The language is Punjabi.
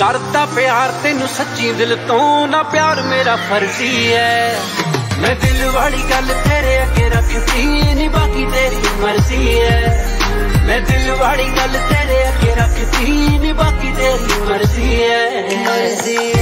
ਕਰਦਾ ਪਿਆਰ ਤੈਨੂੰ ਸੱਚੀ ਦਿਲ ਤੋਂ ਨਾ ਪਿਆਰ ਮੇਰਾ ਫਰਜ਼ੀ ਹੈ ਮੈਂ ਦਿਲ ਵਾਲੀ ਗੱਲ ਤੇਰੇ ਅੱਗੇ ਰੱਖਦੀ ਨਹੀਂ ਬਾਕੀ ਤੇਰੀ ਮਰਜ਼ੀ ਹੈ ਮੈਂ ਦਿਲ ਵਾਲੀ ਗੱਲ ਤੇਰੇ ਅੱਗੇ ਰੱਖਦੀ ਨਹੀਂ ਬਾਕੀ ਤੇਰੀ ਮਰਜ਼ੀ ਹੈ ਮਰਜ਼ੀ